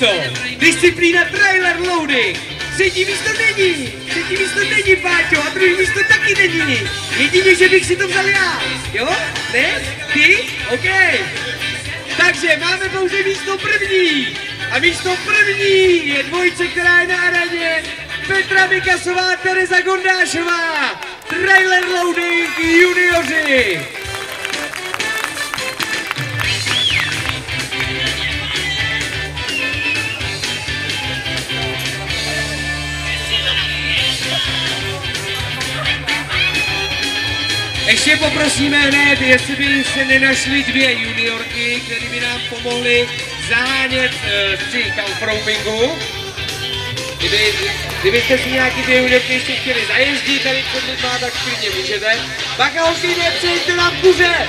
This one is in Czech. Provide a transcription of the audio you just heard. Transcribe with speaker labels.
Speaker 1: místo. Disciplína trailer loading. Třetí místo není. Třetí místo není, Páťo. A druhý místo taky není. Jedině, že bych si to vzal já. Jo? Ne? Ty? OK. Takže máme pouze místo první. A místo první je dvojce, která je na aréně. Petra Mikasová, Tereza Gondášová. Trailer Loading junioři. Ještě poprosíme hned, jestli by se nenašly dvě juniorky, které by nám pomohly zahánět uh, při kampropingu. Kdyby, kdybyste si nějaký dvě juniorky ještě chtěli zajezdit, tady před lidma, tak klidně můžete. Bacha, holky, nepřejte nám kuře!